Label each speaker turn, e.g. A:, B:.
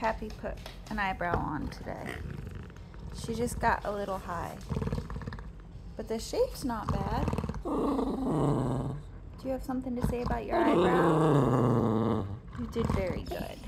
A: Happy put an eyebrow on today. She just got a little high. But the shape's not bad. Do you have something to say about your eyebrow? You did very good.